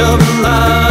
of love.